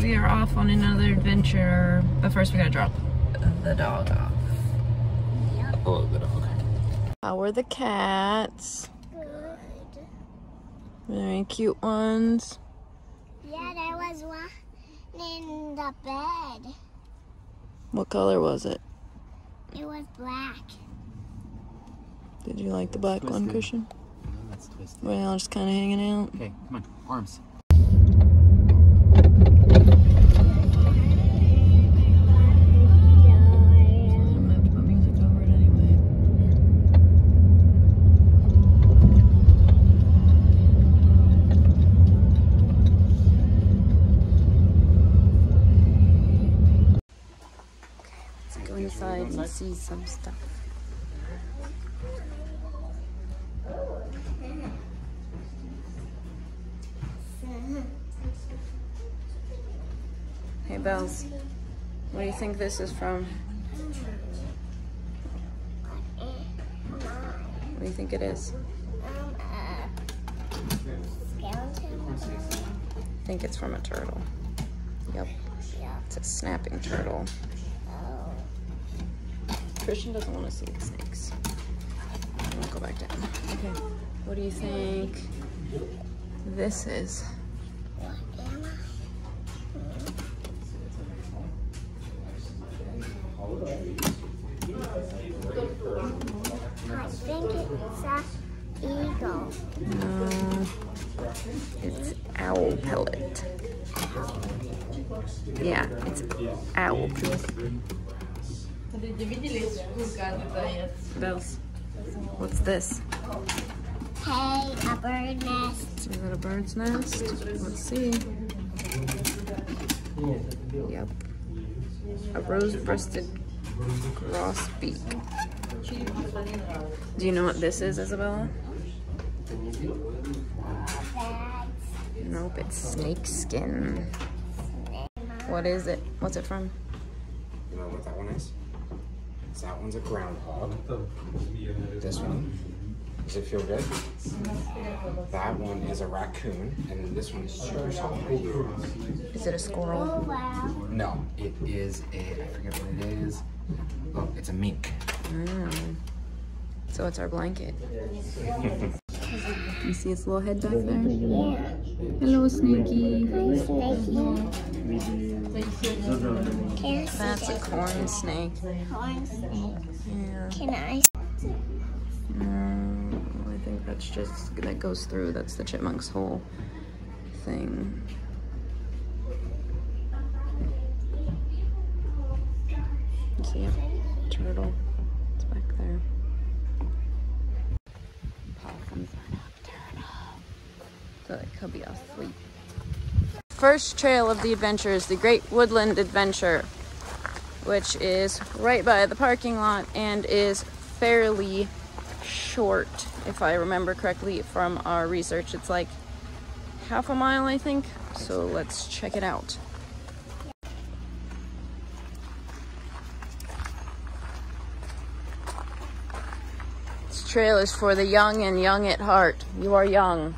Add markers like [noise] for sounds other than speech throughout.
We are off on another adventure, but first we gotta drop the dog off. Hello, oh, the dog. How are the cats? Good. Very cute ones. Yeah, there was one in the bed. What color was it? It was black. Did you like the black one Twisted. cushion? That's twisted. Well, just kind of hanging out. Okay, come on, arms. See some stuff. Hey Bells, what do you think this is from? What do you think it is? Um. I think it's from a turtle. Yep, Yeah. it's a snapping turtle. Christian doesn't want to see the snakes. I'm gonna go back down. Okay, what do you think this is? What's this? Hey, a bird nest. Is that a bird's nest? Let's see. Yep. A rose-breasted grosbeak. Do you know what this is, Isabella? That's Nope, it's snake skin. What is it? What's it from? You know what that one is? So that one's a groundhog. This one. Does it feel good? That one is a raccoon, and then this one is super soft. Is it a squirrel? oh. No, it is a. I forget what it is. Oh, it's a mink. Mm. So it's our blanket. [laughs] You see its little head back there? Yeah. Hello, Snakey. Hi, Snakey. That's a corn snake. corn snake? Yeah. Can I? No, mm, I think that's just that goes through. That's the chipmunk's whole thing. See it? Turtle. It's back there. Nocturnal. So it could be asleep. First trail of the adventure is the Great Woodland Adventure, which is right by the parking lot and is fairly short, if I remember correctly from our research. It's like half a mile, I think. So let's check it out. This trail is for the young and young at heart. You are young.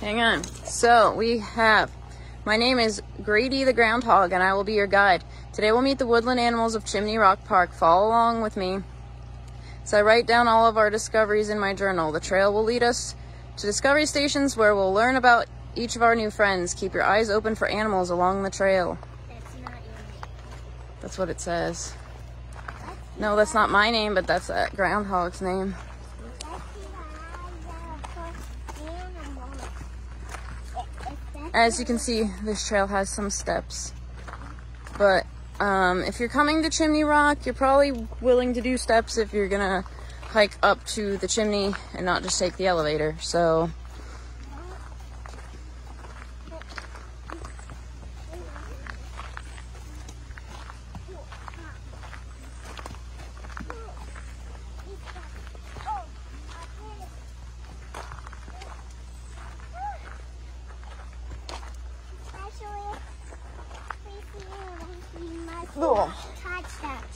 Hang on. So we have. My name is Grady the Groundhog, and I will be your guide. Today we'll meet the woodland animals of Chimney Rock Park. Follow along with me. So I write down all of our discoveries in my journal. The trail will lead us to discovery stations where we'll learn about each of our new friends. Keep your eyes open for animals along the trail. That's not your name. That's what it says. No, that's not my name, but that's that groundhog's name. That's the eyes for animals. If that's As you can see, this trail has some steps. But um, if you're coming to Chimney Rock, you're probably willing to do steps if you're gonna hike up to the chimney and not just take the elevator. So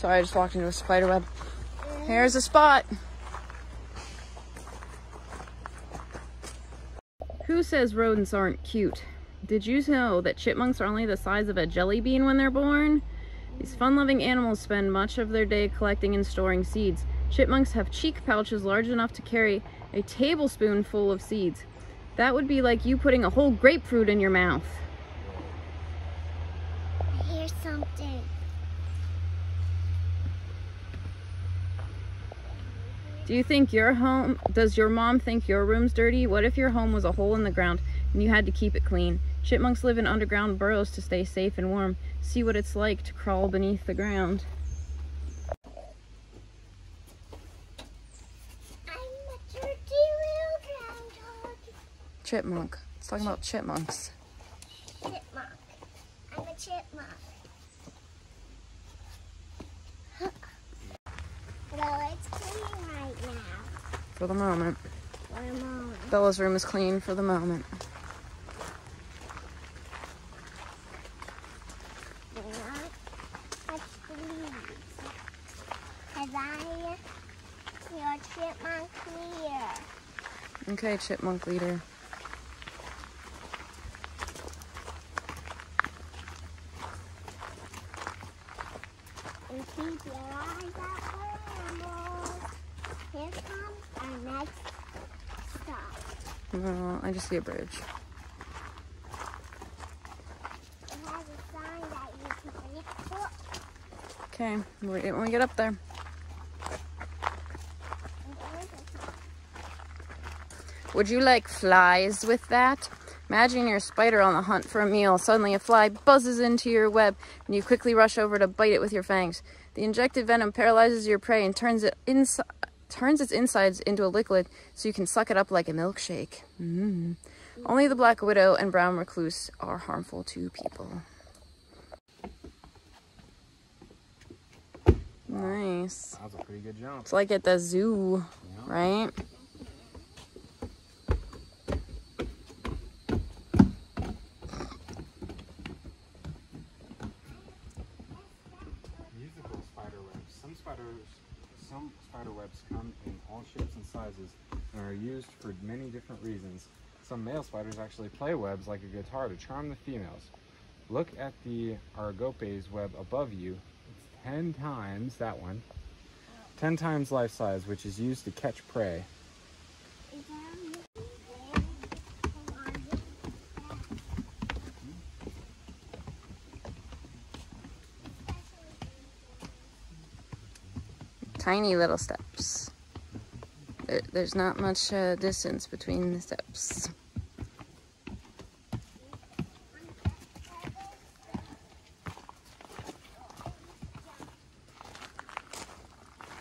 So I just walked into a spider web. Here's a spot. Who says rodents aren't cute? Did you know that chipmunks are only the size of a jelly bean when they're born? These fun-loving animals spend much of their day collecting and storing seeds. Chipmunks have cheek pouches large enough to carry a tablespoonful of seeds. That would be like you putting a whole grapefruit in your mouth. Do you think your home, does your mom think your room's dirty? What if your home was a hole in the ground and you had to keep it clean? Chipmunks live in underground burrows to stay safe and warm. See what it's like to crawl beneath the ground. I'm a dirty little groundhog. Chipmunk. It's talking about chipmunks. Chipmunk. I'm a chipmunk. well, it's clean right now. For the moment. Moment. Bella's room is clean for the moment. Do not touch the leaves. Cause I, your chipmunk leader. Okay, chipmunk leader. And keep your eyes out for animals. Here comes our next stop. No, I just see a bridge. Okay, we'll read it when we get up there. Would you like flies with that? Imagine you're a spider on the hunt for a meal. Suddenly a fly buzzes into your web and you quickly rush over to bite it with your fangs. The injected venom paralyzes your prey and turns it inside turns its insides into a liquid so you can suck it up like a milkshake. Mm. Only the black widow and brown recluse are harmful to people. Nice. That was a pretty good jump. It's like at the zoo, Yeah. right? Musical spider webs. Some spiders, some spider webs come in all shapes and sizes and are used for many different reasons. Some male spiders actually play webs like a guitar to charm the females. Look at the Argiope's web above you. It's 10 times that one. 10 times life size, which is used to catch prey. Is there a movie there? Hang on. Tiny little steps. There, there's not much uh, distance between the steps.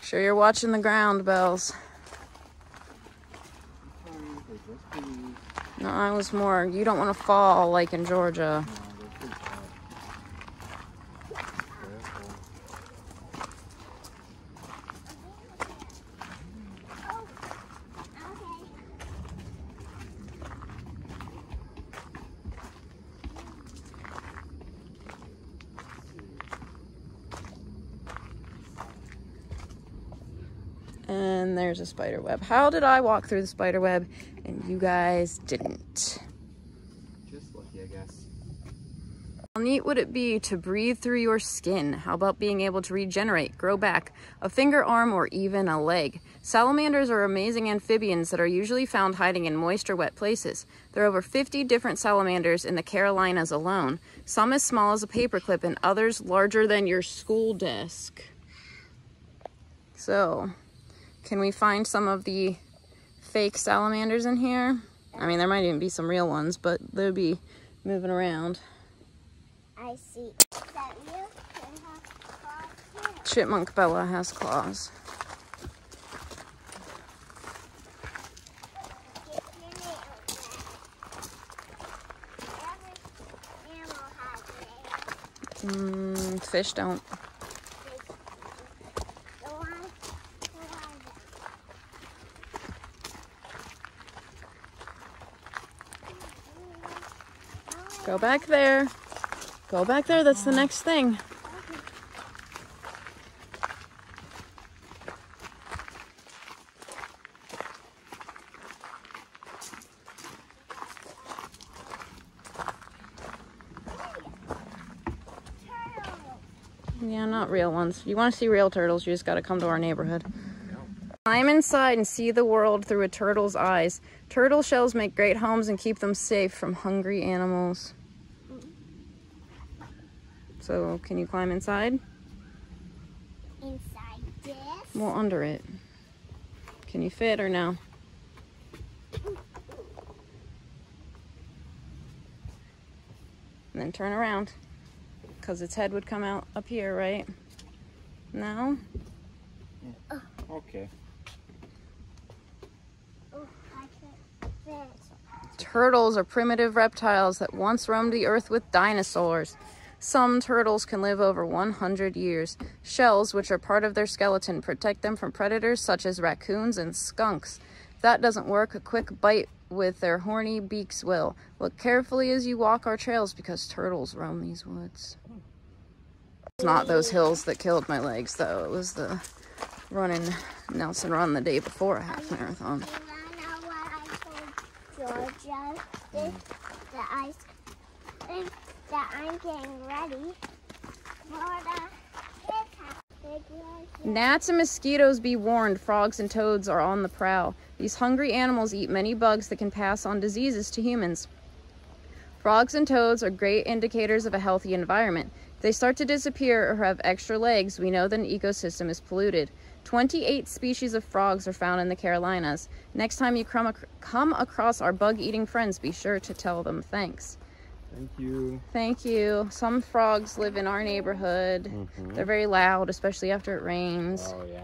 Sure you're watching the ground, Bells. No, I was more, you don't want to fall like in Georgia. Okay. And there's a spider web. How did I walk through the spider web and you guys didn't? Just lucky, I guess. How neat would it be to breathe through your skin? How about being able to regenerate, grow back, a finger, arm, or even a leg? Salamanders are amazing amphibians that are usually found hiding in moist or wet places. There are over 50 different salamanders in the Carolinas alone, some as small as a paperclip and others larger than your school desk. So, can we find some of the fake salamanders in here? I mean, there might even be some real ones, but they'll be moving around. I see. Is that you? You have claws too. Chipmunk Bella has claws. Get your nails back. Every animal has nails. Mm, fish don't. Go back there. Go back there. That's the next thing. Yeah, not real ones. You want to see real turtles, you just got to come to our neighborhood. Climb inside and see the world through a turtle's eyes. Turtle shells make great homes and keep them safe from hungry animals. So, can you climb inside? Inside this. Well, under it. Can you fit or no? And then turn around. Because its head would come out up here, right? No? Okay. Oh, I can't fit. Turtles are primitive reptiles that once roamed the earth with dinosaurs. Some turtles can live over 100 years. Shells, which are part of their skeleton, protect them from predators such as raccoons and skunks. If that doesn't work, a quick bite with their horny beaks will. Look carefully as you walk our trails because turtles roam these woods. It's not those hills that killed my legs, though. It was the running Nelson Run the day before a half marathon. You wanna know what I told Georgia? This, that I think that I'm getting ready the one. Gnats and mosquitoes be warned, frogs and toads are on the prowl. These hungry animals eat many bugs that can pass on diseases to humans. Frogs and toads are great indicators of a healthy environment. If they start to disappear or have extra legs, we know that an ecosystem is polluted. 28 species of frogs are found in the Carolinas. Next time you come, ac- come across our bug eating friends, be sure to tell them thanks. Thank you. Thank you. Some frogs live in our neighborhood. Mm-hmm. They're very loud, especially after it rains. Oh yeah.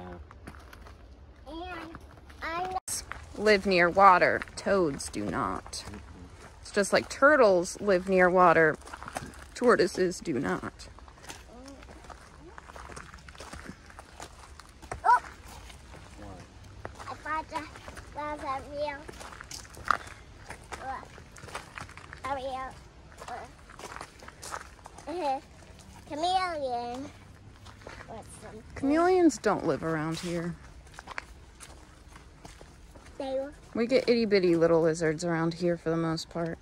Live near water. Toads do not. Mm-hmm. It's just like turtles live near water. Tortoises do not. I thought that was a real, a real uh, chameleon. Chameleons don't live around here. We get itty bitty little lizards around here for the most part.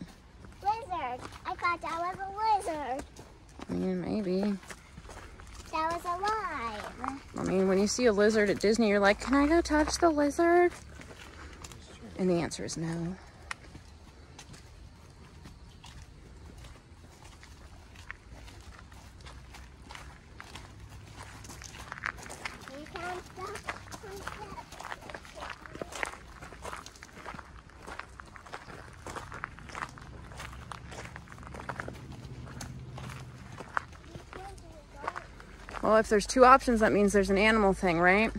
lizard. I thought that was a lizard. I mean, maybe. That was alive. I mean, when you see a lizard at Disney, you're like, can I go touch the lizard? And the answer is no. Well, if there's two options, that means there's an animal thing, right?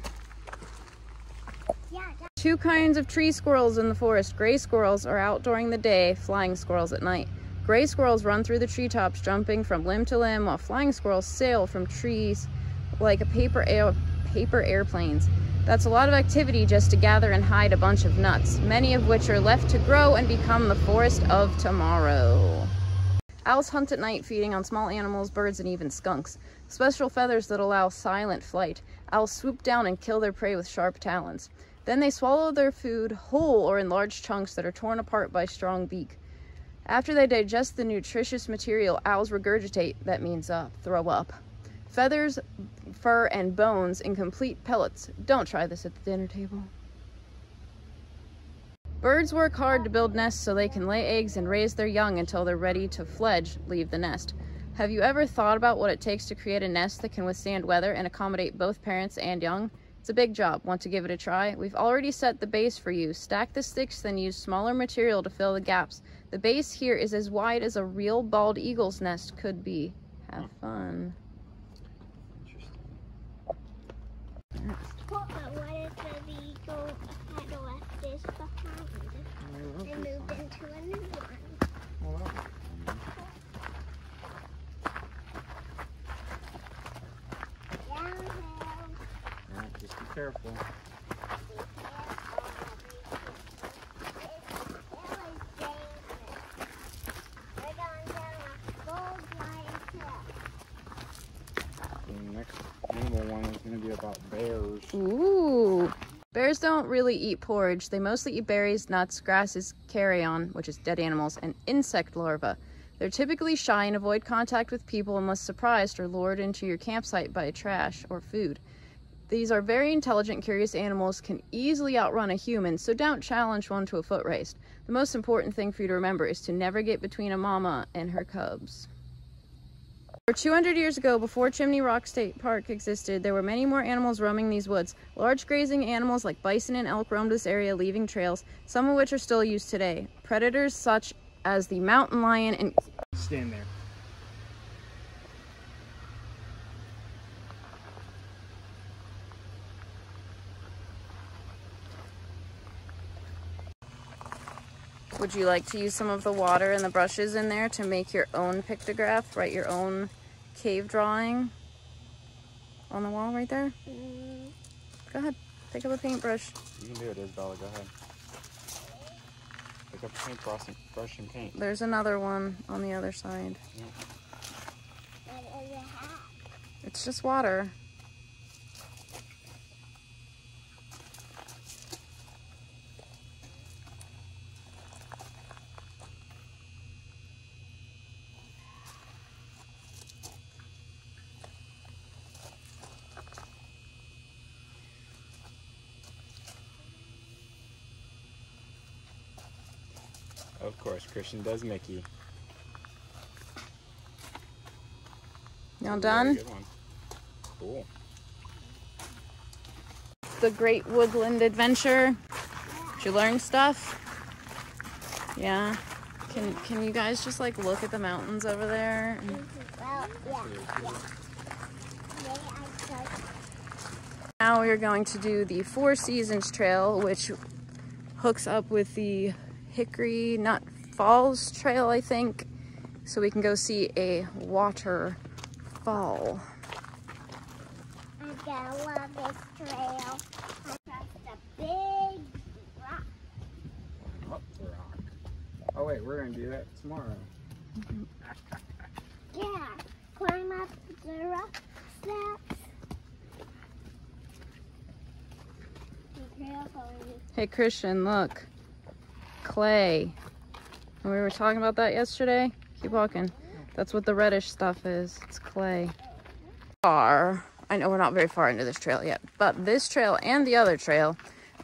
Yeah, Two kinds of tree squirrels in the forest. Gray squirrels are out during the day, flying squirrels at night. Gray squirrels run through the treetops, jumping from limb to limb, while flying squirrels sail from trees like a paper air, paper airplanes. That's a lot of activity just to gather and hide a bunch of nuts, many of which are left to grow and become the forest of tomorrow. Owls hunt at night, feeding on small animals, birds, and even skunks. Special feathers that allow silent flight. Owls swoop down and kill their prey with sharp talons. Then they swallow their food whole or in large chunks that are torn apart by strong beak. After they digest the nutritious material, owls regurgitate, that means uh, throw up. Feathers, fur, and bones in complete pellets. Don't try this at the dinner table. Birds work hard to build nests so they can lay eggs and raise their young until they're ready to fledge, leave the nest. Have you ever thought about what it takes to create a nest that can withstand weather and accommodate both parents and young? It's a big job. Want to give it a try? We've already set the base for you. Stack the sticks, then use smaller material to fill the gaps. The base here is as wide as a real bald eagle's nest could be. Have fun. But what if the eagle had left this behind and moved into a new one? Downhill. Yeah, just be careful. The next animal one is gonna be about bears. Ooh. Bears don't really eat porridge. They mostly eat berries, nuts, grasses, carrion, which is dead animals, and insect larvae. They're typically shy and avoid contact with people unless surprised or lured into your campsite by trash or food. These are very intelligent, curious animals, can easily outrun a human, so don't challenge one to a foot race. The most important thing for you to remember is to never get between a mama and her cubs. For 200 years ago, before Chimney Rock State Park existed, there were many more animals roaming these woods. Large grazing animals like bison and elk roamed this area, leaving trails, some of which are still used today. Predators such as the mountain lion and... Stand there. Would you like to use some of the water and the brushes in there to make your own pictograph, write your own cave drawing on the wall right there? Mm, Go ahead, pick up a paintbrush. You can do it, Isabella. Go ahead. Pick up a paintbrush and, brush and paint. There's another one on the other side. what is it hat? It's just water. Christian does Mickey. Y'all done? good one. Cool. The Great Woodland Adventure. Did you learn stuff? Yeah. Can can you guys just like look at the mountains over there? Well, yeah, yeah. Today I took Now we are going to do the Four Seasons Trail, which hooks up with the Hickory Nut Falls Trail, I think. So we can go see a waterfall. I'm gonna love this trail. I trust a big rock. Up the rock. Oh wait, we're gonna do that tomorrow. [laughs] Yeah, climb up the rock steps. Be careful. you- Hey Christian, look. Clay. And we were talking about that yesterday. Keep walking. That's what the reddish stuff is. It's clay. Far. I know we're not very far into this trail yet, but this trail and the other trail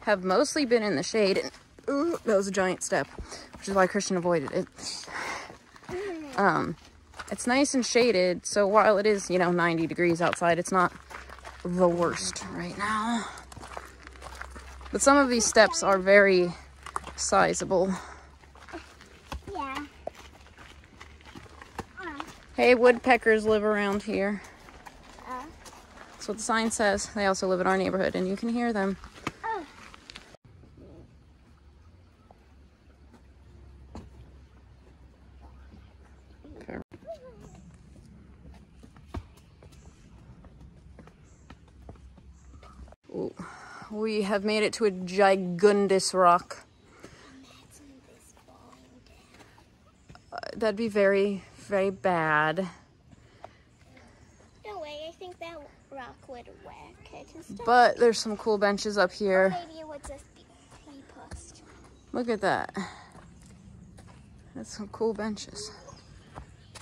have mostly been in the shade. And, ooh, that was a giant step, which is why Christian avoided it. Um, it's nice and shaded, so while it is, you know, 90 degrees outside, it's not the worst right now. But some of these steps are very sizable. Yeah. Uh, Hey, woodpeckers live around here. That's what the sign says. They also live in our neighborhood, and you can hear them. Ooh. We have made it to a gigundous rock. Uh, that'd be very, very bad. No way, I think that rock would whack. But there's some cool benches up Or here. maybe it would just be be. Look at that. That's some cool benches.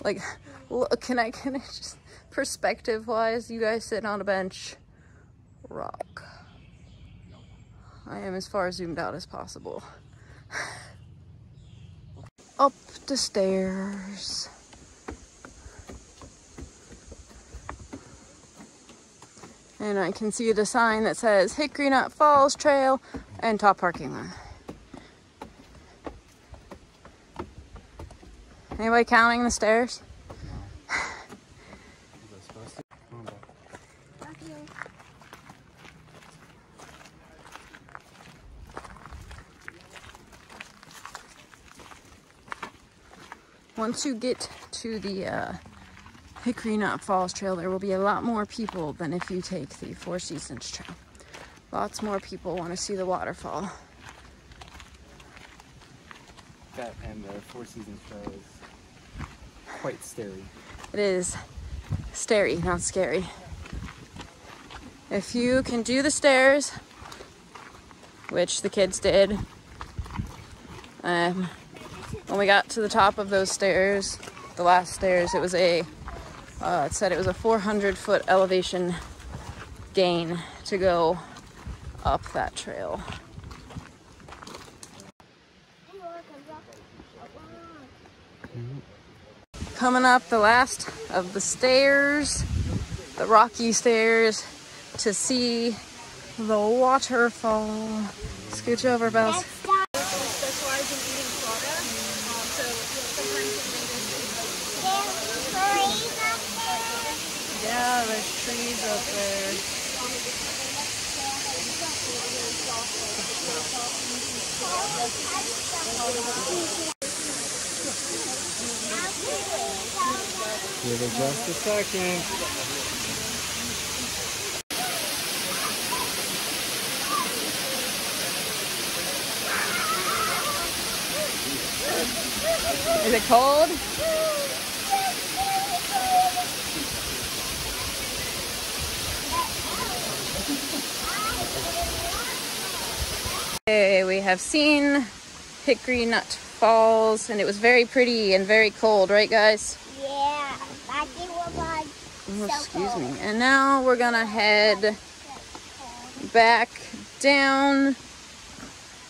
Like, look, can I, can I just, perspective wise, you guys sitting on a bench, rock. I am as far zoomed out as possible. [laughs] Up the stairs. And I can see the sign that says Hickory Nut Falls Trail and top parking lot. Anybody counting the stairs? Once you get to the uh, Hickory Nut Falls Trail, there will be a lot more people than if you take the Four Seasons Trail. Lots more people want to see the waterfall. That and the Four Seasons Trail is quite scary. It is scary, not scary. If you can do the stairs, which the kids did, um, when we got to the top of those stairs, the last stairs. It was a, uh, it said it was a 400 foot elevation gain to go up that trail. Coming up the last of the stairs, the rocky stairs, to see the waterfall. Scooch over, Bells. Let's stop. There's trees up there. Yeah, there's trees up there. Give it just a second. Is it cold? Okay, we have seen Hickory Nut Falls, and it was very pretty and very cold, right, guys? Yeah, I think we're on Oh, so excuse cold. me. And now we're gonna head back down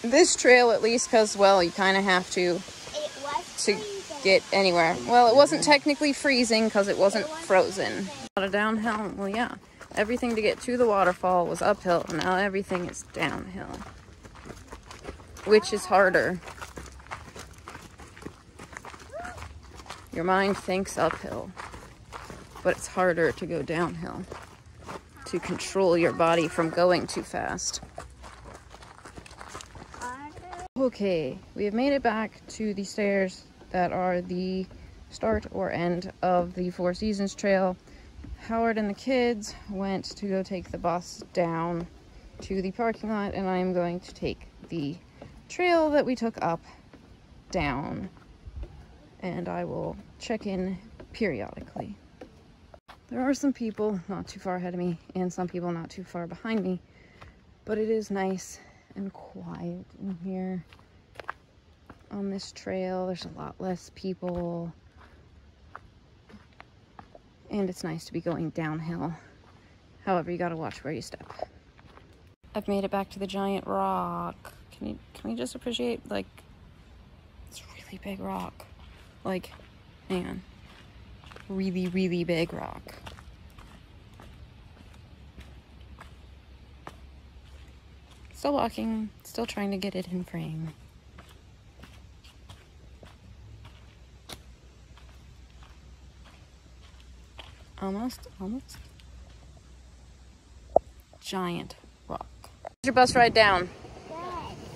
this trail at least, because, well, you kind of have to to get anywhere. Well, it wasn't technically freezing because it wasn't frozen. A lot of downhill. Well, yeah. Everything to get to the waterfall was uphill. And now everything is downhill. Which is harder? Your mind thinks uphill, but it's harder to go downhill to control your body from going too fast. Okay, we have made it back to the stairs that are the start or end of the Four Seasons Trail. Howard and the kids went to go take the bus down to the parking lot, and I am going to take the trail that we took up down, and I will check in periodically. There are some people not too far ahead of me, and some people not too far behind me, but it is nice and quiet in here on this trail. There's a lot less people. And it's nice to be going downhill. However, you gotta watch where you step. I've made it back to the giant rock. Can you can we just appreciate like it's a really big rock. Like, man. Really, really big rock. Still walking, still trying to get it in frame. Almost, almost. Giant rock. Your bus ride down?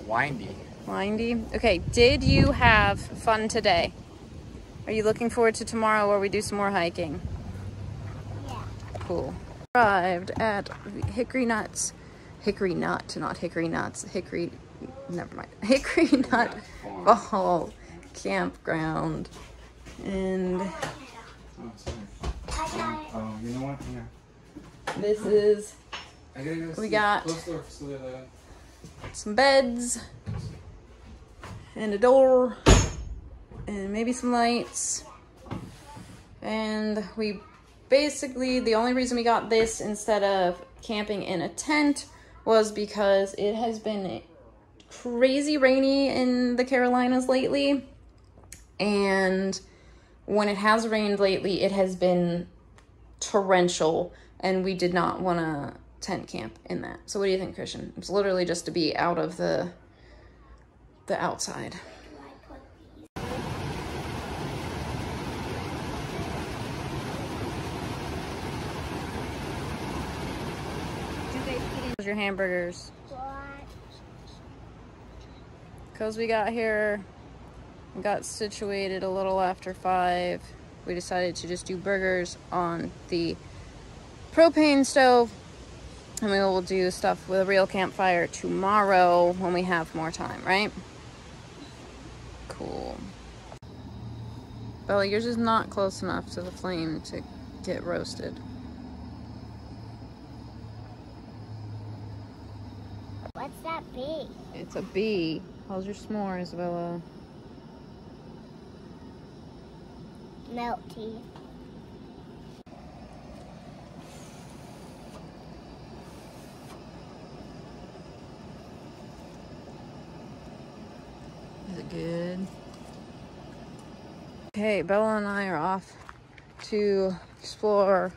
Windy. Windy. Okay, did you have fun today? Are you looking forward to tomorrow where we do some more hiking? Yeah. Cool. Arrived at Hickory Nuts. Hickory Nut, not Hickory Nuts. Hickory, never mind. [laughs] Hickory Nut Fall Campground. And Oh, oh sorry. I got it. Oh, you know what? Yeah. this is I gotta go We see- got- Some beds and a door and maybe some lights. And we basically, the only reason we got this instead of camping in a tent was because it has been crazy rainy in the Carolinas lately. And when it has rained lately, it has been torrential, and we did not want to tent camp in that. So, what do you think, Christian? It's literally just to be out of the the outside. Your hamburgers. Because we got here, got situated a little after five, we decided to just do burgers on the propane stove. And we will do stuff with a real campfire tomorrow when we have more time, right? Cool. Bella, yours is not close enough to the flame to get roasted. What's that bee? It's a bee. How's your s'more, Isabella? melty. Is it good? Okay, Bella and I are off to explore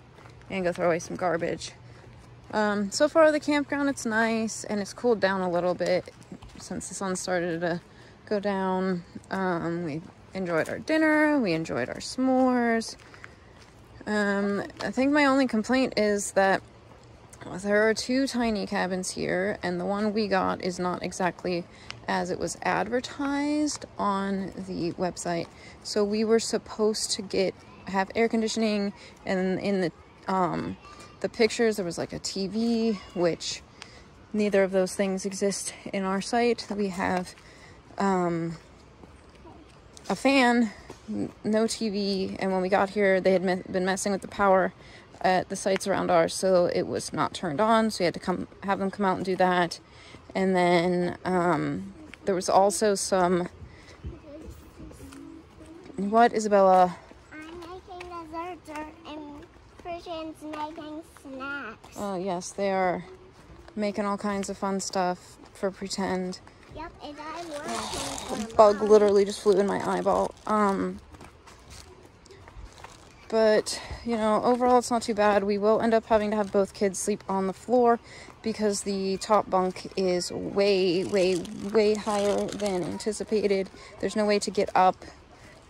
and go throw away some garbage. Um, so far, the campground it's nice and it's cooled down a little bit since the sun started to go down. Um, we enjoyed our dinner, we enjoyed our s'mores. Um, I think my only complaint is that there are two tiny cabins here, and the one we got is not exactly as it was advertised on the website. So we were supposed to get have air conditioning, and in the um, the pictures there was like a TV, which neither of those things exist in our site. We have um, a fan, no TV, and when we got here, they had me been messing with the power at the sites around ours, so it was not turned on. So we had to come have them come out and do that. And then um, there was also some. What, Isabella? I'm making desserts and Christian's making snacks. Oh yes, they are making all kinds of fun stuff for pretend. Yep, and working for bug literally just flew in my eyeball. Um, but you know, overall, it's not too bad. We will end up having to have both kids sleep on the floor because the top bunk is way, way, way higher than anticipated. There's no way to get up,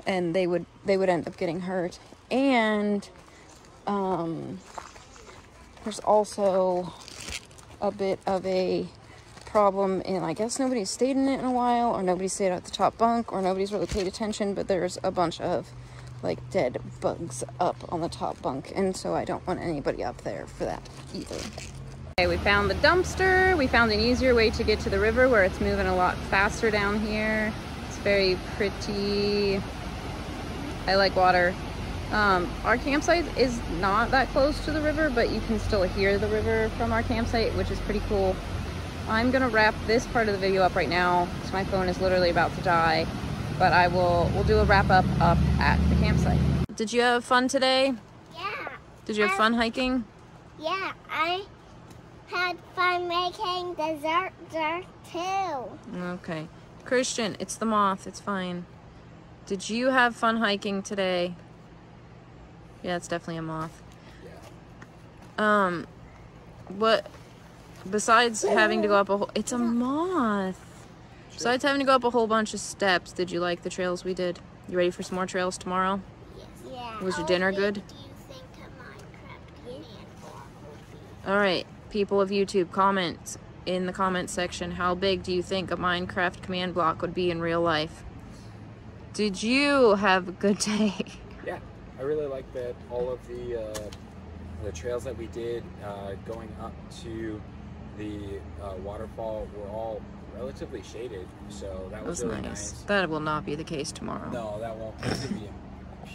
and they would they would end up getting hurt. And um, there's also a bit of a problem and I guess nobody's stayed in it in a while or nobody stayed at the top bunk or nobody's really paid attention but there's a bunch of like dead bugs up on the top bunk and so I don't want anybody up there for that either. Okay, we found the dumpster. We found an easier way to get to the river where it's moving a lot faster down here. It's very pretty. I like water. Um, our campsite is not that close to the river, but you can still hear the river from our campsite, which is pretty cool. I'm gonna wrap this part of the video up right now because my phone is literally about to die. But I will, we'll do a wrap up up at the campsite. Did you have fun today? Yeah, Did you have fun hiking? yeah, I had fun making dessert there too. Okay. Christian, it's the moth. It's fine. Did you have fun hiking today? Yeah, it's definitely a moth. Um, what, besides having to go up a whole, it's a moth. Besides having to go up a whole bunch of steps, did you like the trails we did? You ready for some more trails tomorrow? Yes. Yeah. Was your dinner good? Do you think a Minecraft can block? All right, people of YouTube, comment in the comment section. How big do you think a Minecraft command block would be in real life? Did you have a good day? [laughs] Yeah, I really like that all of the uh, the trails that we did uh, going up to the uh, waterfall were all relatively shaded, so that That was, was really nice. nice. That will not be the case tomorrow. No, that won't. It's gonna be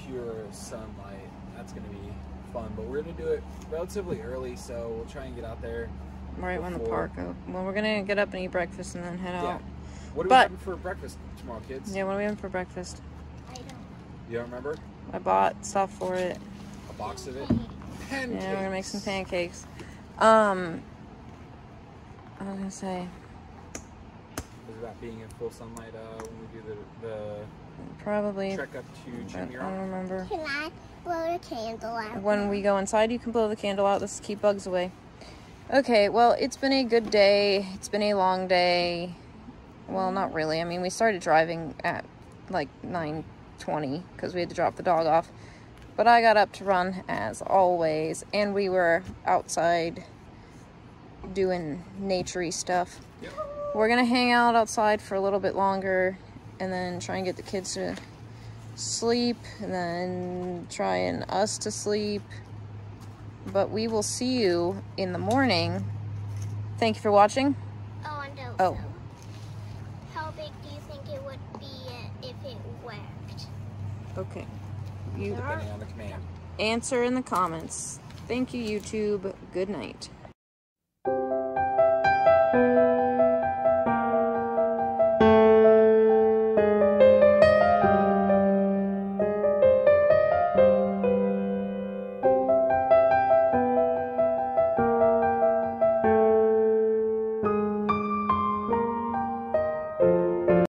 pure sunlight. That's gonna be fun. But we're gonna do it relatively early, so we'll try and get out there. Right when the park. o- Well, we're gonna get up and eat breakfast and then head Yeah. out. What are But- we having for breakfast tomorrow, kids? Yeah, what are we having for breakfast? I don't. You don't remember? I bought stuff for it. A box of it. Pancakes. Yeah, we're gonna make some pancakes. Um, I was gonna say Is about being in full sunlight uh, when we do the, the probably. trek up to I don't remember. Can I blow the candle out? When we go inside, you can blow the candle out. Let's keep bugs away. Okay, well, it's been a good day. It's been a long day. Well, not really. I mean, we started driving at like 9:20 because we had to drop the dog off. But I got up to run as always, and we were outside doing naturey stuff. Yep. We're gonna hang out outside for a little bit longer, and then try and get the kids to sleep, and then try and us to sleep. But we will see you in the morning. Thank you for watching. Oh, and also, Oh. how big do you think it would be if it worked? Okay. You Depending on the command. answer in the comments. Thank you, YouTube. Good night.